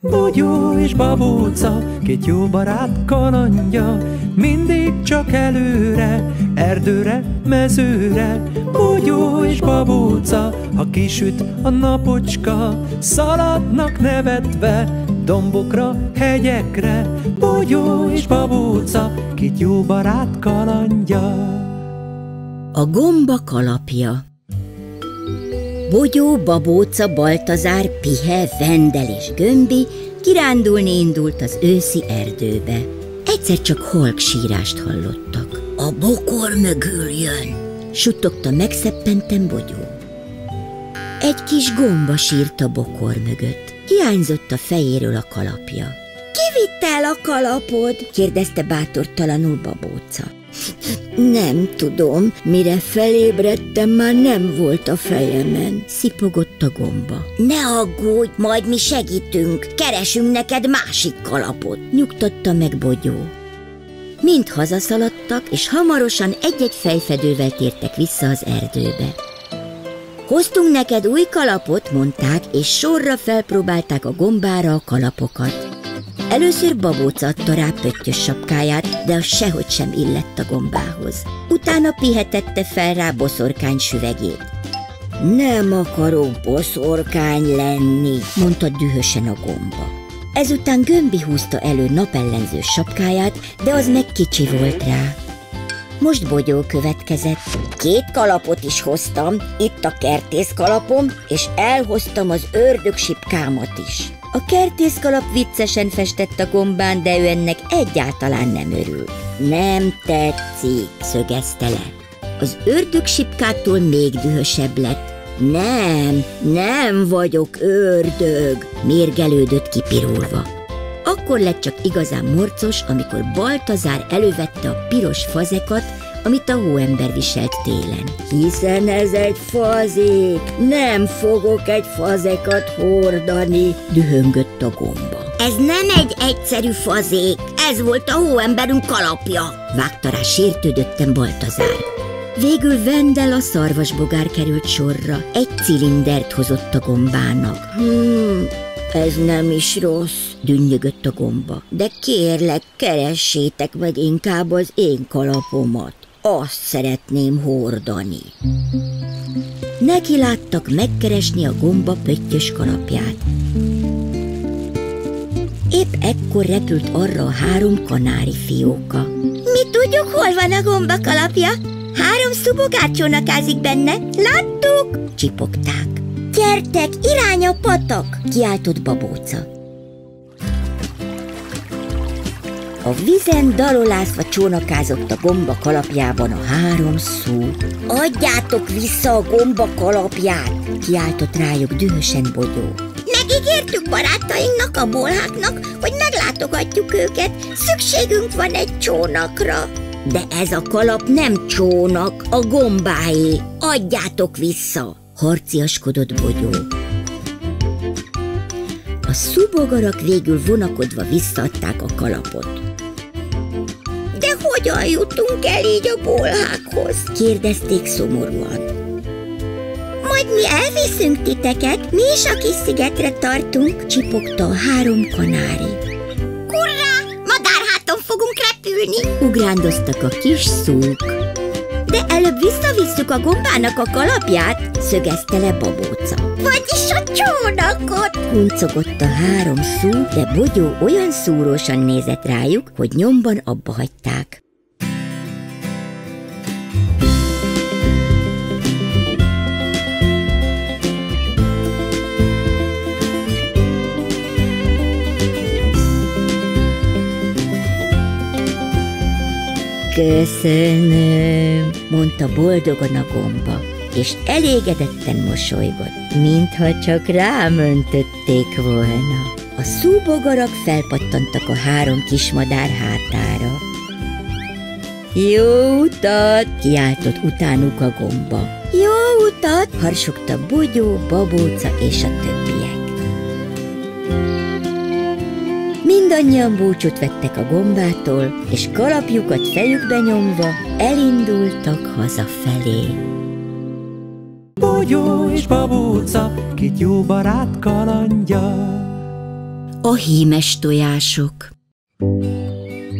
Bogyó és babóca, két jó barát kalandja, mindig csak előre, erdőre, mezőre. Bogyó és babóca, ha kisüt a napocska, szaladnak nevetve, dombokra, hegyekre. Bogyó és babóca, két jó barát kalandja. A gomba kalapja Bogyó, Babóca, Baltazár, Pihe, Vendel és Gömbi kirándulni indult az őszi erdőbe. Egyszer csak holk sírást hallottak. A bokor mögül jön, suttogta megszeppenten Bogyó. Egy kis gomba sírt a bokor mögött. Hiányzott a fejéről a kalapja. Ki vitte el a kalapod? kérdezte bátortalanul Babóca. Nem tudom, mire felébredtem, már nem volt a fejemen. Szipogott a gomba. Ne aggódj, majd mi segítünk, keresünk neked másik kalapot, nyugtatta meg Bogyó. Mind hazaszaladtak, és hamarosan egy-egy fejfedővel tértek vissza az erdőbe. Hoztunk neked új kalapot, mondták, és sorra felpróbálták a gombára a kalapokat. Először babóca adta rá pöttyös sapkáját, de az sehogy sem illett a gombához. Utána pihetette fel rá boszorkány süvegét. Nem akarok boszorkány lenni, mondta dühösen a gomba. Ezután Gömbi húzta elő napellenző sapkáját, de az meg kicsi volt rá. Most Bogyó következett. Két kalapot is hoztam, itt a kertész kalapom, és elhoztam az ördögsipkámat is. A kertészkalap viccesen festett a gombán, de ő ennek egyáltalán nem örül. Nem tetszik, szögezte le. Az ördögsipkától még dühösebb lett. Nem, nem vagyok ördög, mérgelődött kipirulva. Akkor lett csak igazán morcos, amikor Baltazár elővette a piros fazekat, amit a hóember viselt télen. Hiszen ez egy fazék, nem fogok egy fazekat hordani, dühöngött a gomba. Ez nem egy egyszerű fazék, ez volt a hóemberünk kalapja, vágta rá sértődöttem Baltazár. Végül Vendel a szarvasbogár került sorra, egy cilindert hozott a gombának. Hmm, ez nem is rossz, dünnyögött a gomba. De kérlek, keressétek meg inkább az én kalapomat azt szeretném hordani. Neki láttak megkeresni a gomba pöttyös kalapját. Épp ekkor repült arra a három kanári fióka. Mi tudjuk, hol van a gomba kalapja? Három szubogár csónakázik benne. Láttuk? Csipogták. Gyertek, irány a patak! Kiáltott babóca. A vizen dalolászva csónakázott a gomba kalapjában a három szó. Adjátok vissza a gomba kalapját! Kiáltott rájuk dühösen Bogyó. Megígértük barátainknak, a bolháknak, hogy meglátogatjuk őket. Szükségünk van egy csónakra. De ez a kalap nem csónak, a gombáé. Adjátok vissza! Harciaskodott Bogyó. Szubogarak végül vonakodva visszaadták a kalapot. Hogyan jutunk el így a bolhákhoz? kérdezték szomorúan. Majd mi elviszünk titeket, mi is a kis szigetre tartunk, csipogta a három kanári. Kurrá, madárháton fogunk repülni, ugrándoztak a kis szúk. De előbb visszavisszük a gombának a kalapját, szögezte le babóca. Vagyis a csónakot! Kuncogott a három szú, de Bogyó olyan szúrósan nézett rájuk, hogy nyomban abba hagyták. Köszönöm, mondta boldogan a gomba, és elégedetten mosolygott, mintha csak rámöntötték volna. A szúbogarak felpattantak a három kismadár hátára. Jó utat! kiáltott utánuk a gomba. Jó utat! harsogta Bogyó, Babóca és a többiek. Mindannyian búcsút vettek a gombától, és kalapjukat fejükbe nyomva elindultak hazafelé. Bogyó és babóca, két jó barát kalandja. A hímes tojások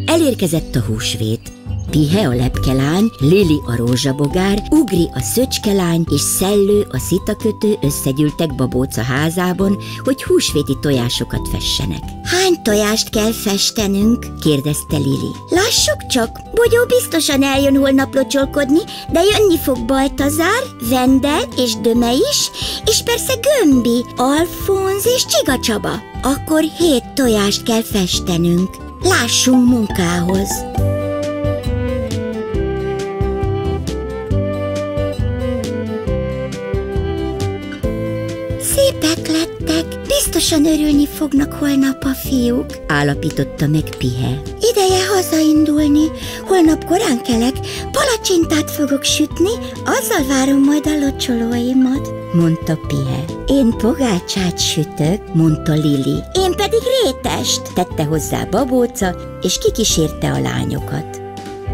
Elérkezett a húsvét. Pihe a lepkelány, Lili a rózsabogár, Ugri a szöcskelány és Szellő a szitakötő összegyűltek babóca házában, hogy húsvéti tojásokat fessenek. Hány tojást kell festenünk? kérdezte Lili. Lássuk csak, Bogyó biztosan eljön holnap locsolkodni, de jönni fog Baltazár, Vendel és Döme is, és persze Gömbi, Alfonz és Csiga Csaba. Akkor hét tojást kell festenünk. Lássunk munkához! Biztosan örülni fognak holnap a fiúk, állapította meg Pihe. Ideje hazaindulni, holnap korán kelek, palacsintát fogok sütni, azzal várom majd a locsolóimat, mondta Pihe. Én pogácsát sütök, mondta Lili. Én pedig rétest, tette hozzá babóca, és kikísérte a lányokat.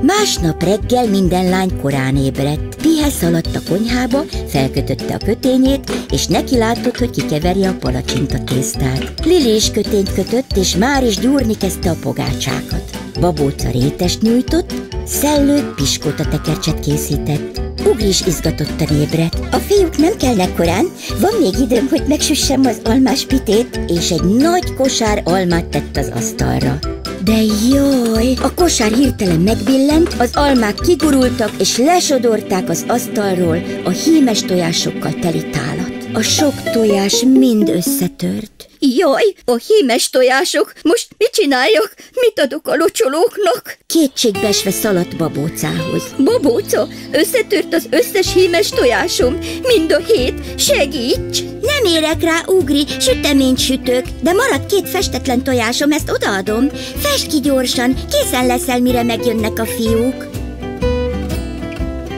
Másnap reggel minden lány korán ébredt. Pihe szaladt a konyhába, felkötötte a kötényét, és neki látott, hogy kikeveri a palacsinta tésztát. Lili is kötényt kötött, és már is gyúrni kezdte a pogácsákat. Babóca rétest nyújtott, Szellő piskóta tekercset készített. Ugri is izgatottan ébredt. A fiúk nem kelnek korán, van még időm, hogy megsüssem az almás pitét, és egy nagy kosár almát tett az asztalra. De jaj, a kosár hirtelen megbillent, az almák kigurultak, és lesodorták az asztalról a hímes tojásokkal teli tálat. A sok tojás mind összetört. Jaj, a hímes tojások, most mit csináljak? Mit adok a locsolóknak? Kétségbesve szaladt babócához. Babóca, összetört az összes hímes tojásom, mind a hét, segíts! Nem érek rá, Ugri, süteményt sütök, de marad két festetlen tojásom, ezt odaadom. Fest ki gyorsan, készen leszel, mire megjönnek a fiúk.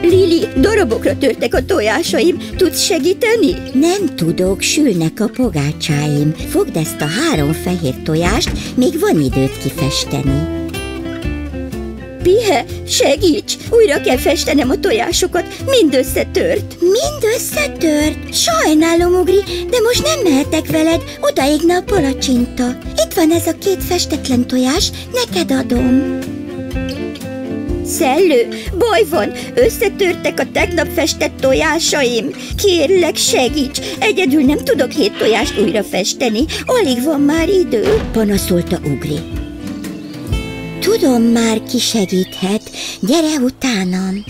Lili, darabokra törtek a tojásaim. Tudsz segíteni? Nem tudok, sülnek a pogácsáim. Fogd ezt a három fehér tojást, még van időt kifesteni. Pihe, segíts! Újra kell festenem a tojásokat, mind összetört. Mind összetört? Sajnálom, Ugri, de most nem mehetek veled, odaégne a palacsinta. Itt van ez a két festetlen tojás, neked adom. Szellő, baj van, összetörtek a tegnap festett tojásaim. Kérlek, segíts, egyedül nem tudok hét tojást újra festeni, alig van már idő, panaszolta Ugri. Tudom már, ki segíthet, gyere utánam.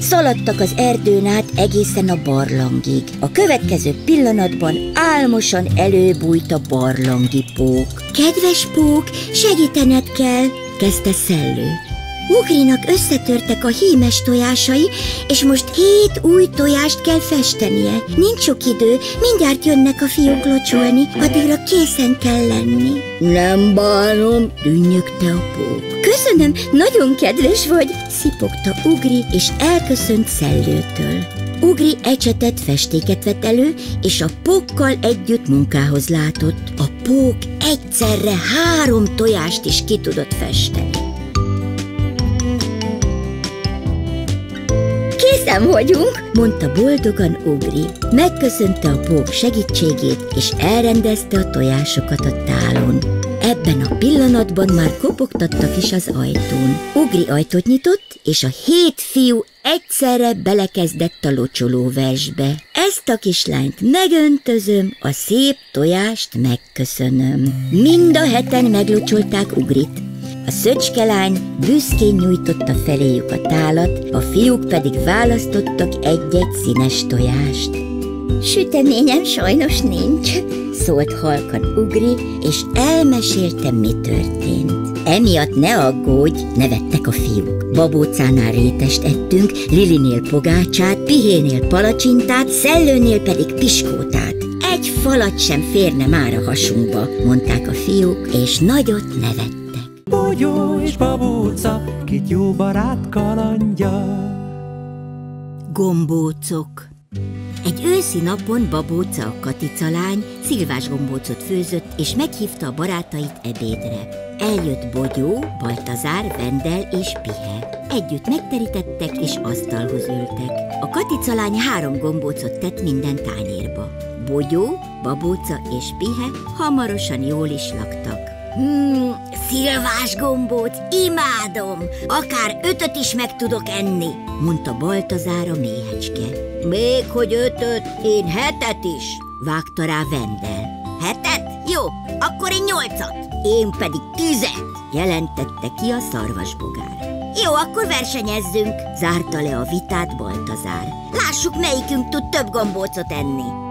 Szaladtak az erdőn át egészen a barlangig. A következő pillanatban álmosan előbújt a barlangi pók. Kedves pók, segítened kell, kezdte Szellő. Ugrinak összetörtek a hímes tojásai, és most hét új tojást kell festenie. Nincs sok idő, mindjárt jönnek a fiúk locsolni, addigra készen kell lenni. Nem bánom, dünnyögte a pók. Köszönöm, nagyon kedves vagy, szipogta Ugri, és elköszönt szellőtől. Ugri ecsetet, festéket vett elő, és a pókkal együtt munkához látott. A pók egyszerre három tojást is ki tudott festeni. Készen vagyunk, mondta boldogan Ugri. Megköszönte a pók segítségét, és elrendezte a tojásokat a tálon. Ebben a pillanatban már kopogtattak is az ajtón. Ugri ajtót nyitott, és a hét fiú egyszerre belekezdett a locsoló versbe. Ezt a kislányt megöntözöm, a szép tojást megköszönöm. Mind a heten meglocsolták Ugrit. A szöcskelány büszkén nyújtotta feléjük a tálat, a fiúk pedig választottak egy-egy színes tojást. Süteményem sajnos nincs, szólt halkan Ugri, és elmesélte, mi történt. Emiatt ne aggódj, nevettek a fiúk. Babócánál rétest ettünk, Lilinél pogácsát, Pihénél palacsintát, Szellőnél pedig piskótát. Egy falat sem férne már a hasunkba, mondták a fiúk, és nagyot nevettek. Bogyó és babóca, két jó barát kalandja. Gombócok Egy őszi napon babóca a Katica lány szilvás gombócot főzött, és meghívta a barátait ebédre. Eljött Bogyó, Baltazár, Vendel és Pihe. Együtt megterítettek és asztalhoz ültek. A Katica lány három gombócot tett minden tányérba. Bogyó, Babóca és Pihe hamarosan jól is laktak. Hmm, szilvás gombóc, imádom! Akár ötöt is meg tudok enni, mondta Baltazár a méhecske. Még hogy ötöt, én hetet is, vágta rá Vendel. Hetet? Jó, akkor én nyolcat. Én pedig tizet, jelentette ki a szarvasbogár. Jó, akkor versenyezzünk, zárta le a vitát Baltazár. Lássuk, melyikünk tud több gombócot enni.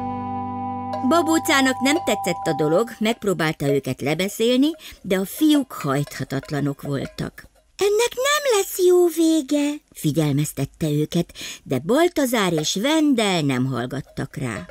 Babócának nem tetszett a dolog, megpróbálta őket lebeszélni, de a fiúk hajthatatlanok voltak. Ennek nem lesz jó vége, figyelmeztette őket, de Baltazár és Vendel nem hallgattak rá.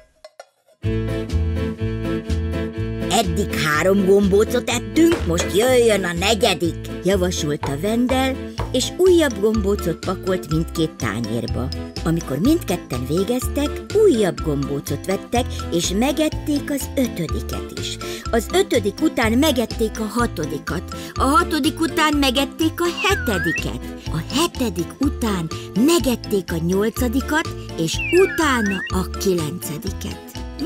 Eddig három gombócot ettünk, most jöjjön a negyedik, javasolta Vendel, és újabb gombócot pakolt mindkét tányérba. Amikor mindketten végeztek, újabb gombócot vettek, és megették az ötödiket is. Az ötödik után megették a hatodikat, a hatodik után megették a hetediket, a hetedik után megették a nyolcadikat, és utána a kilencediket.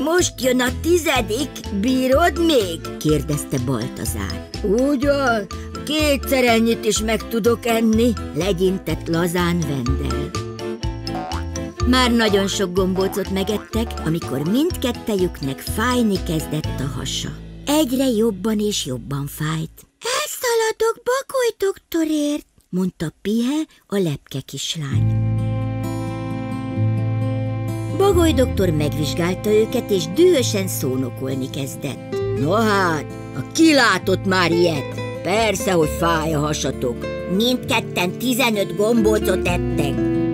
Most jön a tizedik, bírod még? kérdezte Baltazár. Ugyan, kétszer ennyit is meg tudok enni, legyintett lazán Vendel. Már nagyon sok gombócot megettek, amikor mindkettejüknek fájni kezdett a hasa. Egyre jobban és jobban fájt. Elszaladok Bakoly doktorért, mondta Pihe, a lepke kislány. Bagoly doktor megvizsgálta őket, és dühösen szónokolni kezdett. No hát, a kilátott már ilyet? Persze, hogy fáj a hasatok. Mindketten tizenöt gombócot ettek.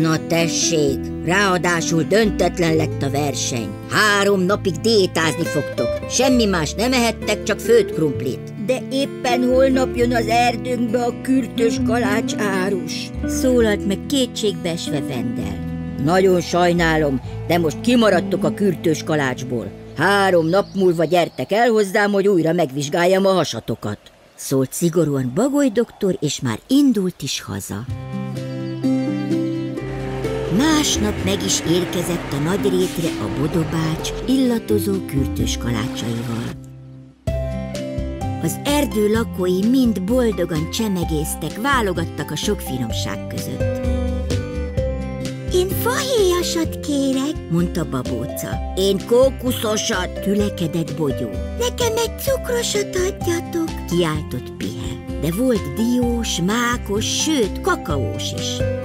Na tessék, ráadásul döntetlen lett a verseny. Három napig diétázni fogtok. Semmi más nem ehettek, csak főtt krumplit. De éppen holnap jön az erdőnkbe a kürtös kalács árus. Szólalt meg kétségbeesve Vendel. Nagyon sajnálom, de most kimaradtok a kürtős kalácsból. Három nap múlva gyertek el hozzám, hogy újra megvizsgáljam a hasatokat. Szólt szigorúan Bagoly doktor, és már indult is haza. Másnap meg is érkezett a nagy rétre a bodobács illatozó kürtős kalácsaival. Az erdő lakói mind boldogan csemegésztek, válogattak a sok finomság között. Én fahéjasat kérek, mondta babóca. Én kókuszosat, tülekedett bogyó. Nekem egy cukrosat adjatok, kiáltott Pihe. De volt diós, mákos, sőt, kakaós is.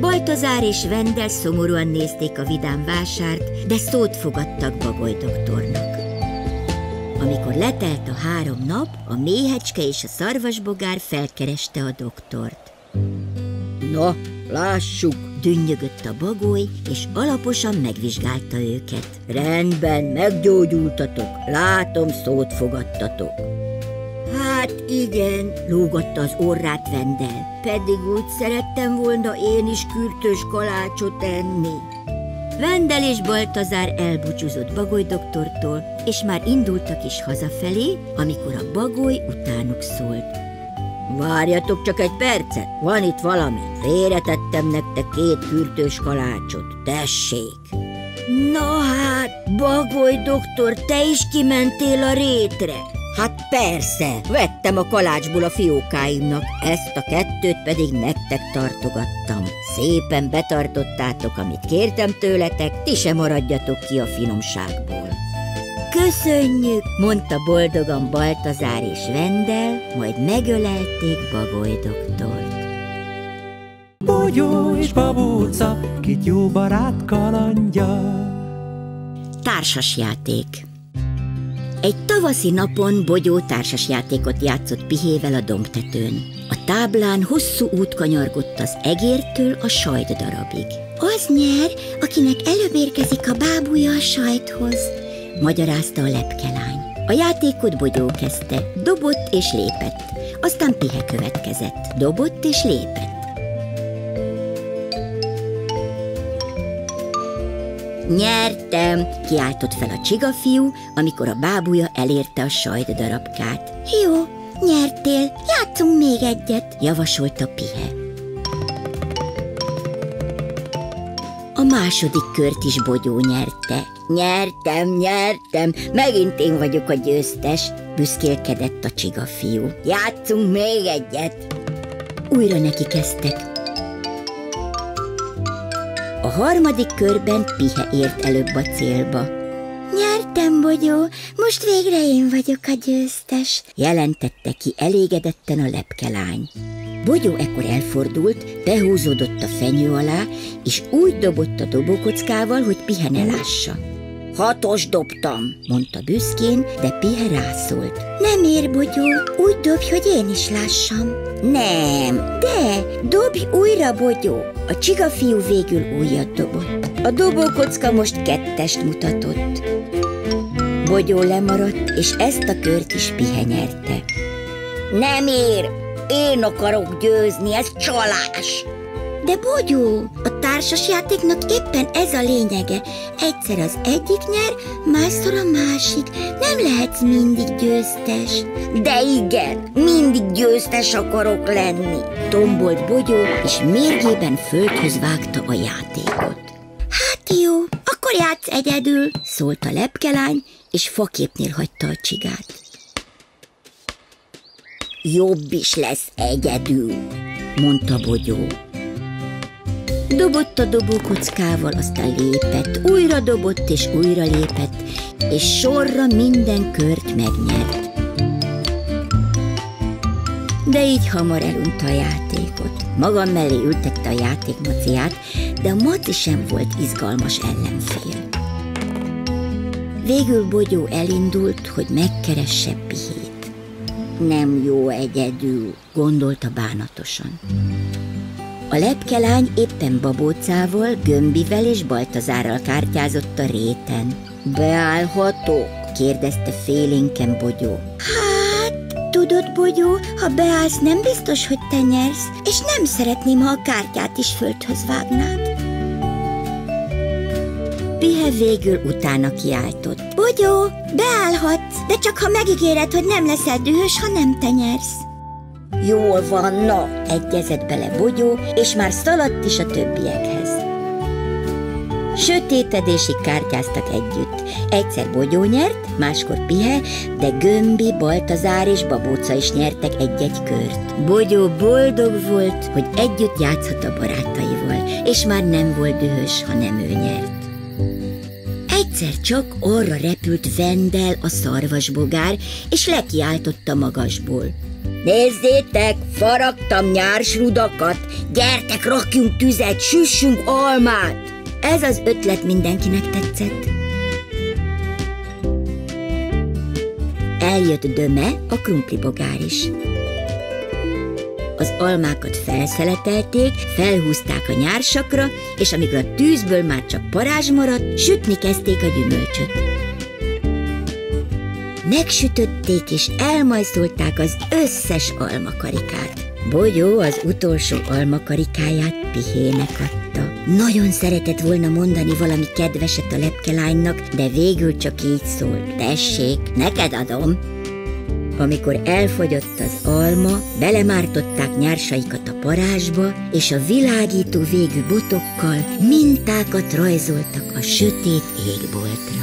Baltazár és Vendel szomorúan nézték a vidám vásárt, de szót fogadtak Bagoly doktornak. Amikor letelt a három nap, a méhecske és a szarvasbogár felkereste a doktort. Na, lássuk, dünnyögött a bagoly, és alaposan megvizsgálta őket. Rendben, meggyógyultatok, látom, szót fogadtatok. Igen, lógatta az orrát Vendel, pedig úgy szerettem volna én is kürtös kalácsot enni. Vendel és Baltazár elbúcsúzott Bagoly doktortól, és már indultak is hazafelé, amikor a Bagoly utánuk szólt. Várjatok csak egy percet, van itt valami. Félretettem nektek két kürtős kalácsot, tessék. Na hát, Bagoly doktor, te is kimentél a rétre? Hát persze, vettem a kalácsból a fiókáimnak, ezt a kettőt pedig nektek tartogattam. Szépen betartottátok, amit kértem tőletek, ti se maradjatok ki a finomságból. Köszönjük, mondta boldogan Baltazár és Vendel, majd megölelték Bagoly doktort. Bogyó és babóca, két jó barát kalandja. Társasjáték Egy tavaszi napon Bogyó társasjátékot játszott Pihével a dombtetőn. A táblán hosszú út kanyargott az egértől a sajt darabig. Az nyer, akinek előbb érkezik a bábúja a sajthoz, magyarázta a lepkelány. A játékot Bogyó kezdte, dobott és lépett, aztán Pihe következett, dobott és lépett. Nyertem, kiáltott fel a csigafiú, amikor a bábúja elérte a sajt darabkát. Jó, nyertél, játszunk még egyet, javasolta Pihe. A második kört is Bogyó nyerte. Nyertem, nyertem, megint én vagyok a győztes, büszkélkedett a csiga fiú. Játszunk még egyet. Újra neki kezdtek. A harmadik körben Pihe ért előbb a célba. Nyertem, Bogyó, most végre én vagyok a győztes, jelentette ki elégedetten a lepkelány. Bogyó ekkor elfordult, behúzódott a fenyő alá, és úgy dobott a dobókockával, hogy Pihe ne lássa. Hatos dobtam, mondta büszkén, de Pihe rászólt. Nem ér, Bogyó, úgy dobj, hogy én is lássam. Nem, de dobj újra, Bogyó. A csiga fiú végül újat dobott. A dobókocka most kettest mutatott. Bogyó lemaradt, és ezt a kört is Pihe nyerte. Nem ér, én akarok győzni, ez csalás! De Bogyó, a társas játéknak éppen ez a lényege. Egyszer az egyik nyer, másszor a másik. Nem lehetsz mindig győztes. De igen, mindig győztes akarok lenni. Tombolt Bogyó, és mérgében földhöz vágta a játékot. Hát jó, akkor játsz egyedül, szólt a lepkelány, és faképnél hagyta a csigát. Jobb is lesz egyedül, mondta Bogyó. Dobott a dobókockával, aztán lépett, újra dobott és újra lépett, és sorra minden kört megnyert. De így hamar elunta a játékot. Maga mellé ültette a játék maciát, de a maci sem volt izgalmas ellenfél. Végül Bogyó elindult, hogy megkeresse Pihét. Nem jó egyedül, gondolta bánatosan. A lepkelány éppen babócával, gömbivel és baltazárral kártyázott a réten. Beállhatok? kérdezte félénken Bogyó. Hát, tudod, Bogyó, ha beállsz, nem biztos, hogy te nyersz, és nem szeretném, ha a kártyát is földhöz vágnád. Pihe végül utána kiáltott. Bogyó, beállhatsz, de csak ha megígéred, hogy nem leszel dühös, ha nem te nyersz. Jól van, na, egyezett bele Bogyó, és már szaladt is a többiekhez. Sötétedésig kártyáztak együtt. Egyszer Bogyó nyert, máskor Pihe, de Gömbi, Baltazár és Babóca is nyertek egy-egy kört. Bogyó boldog volt, hogy együtt játszhat a barátaival, és már nem volt dühös, ha nem ő nyert. Egyszer csak arra repült Vendel a szarvasbogár, és lekiáltotta magasból. Nézzétek, faragtam nyársrudakat, gyertek, rakjunk tüzet, süssünk almát! Ez az ötlet mindenkinek tetszett. Eljött Döme, a krumplibogár is. Az almákat felszeletelték, felhúzták a nyársakra, és amikor a tűzből már csak parázs maradt, sütni kezdték a gyümölcsöt. Megsütötték és elmajszolták az összes almakarikát. Bogyó az utolsó almakarikáját Pihének adta. Nagyon szeretett volna mondani valami kedveset a lepkelánynak, de végül csak így szólt. Tessék, neked adom. Amikor elfogyott az alma, belemártották nyársaikat a parázsba, és a világító végű botokkal mintákat rajzoltak a sötét égboltra.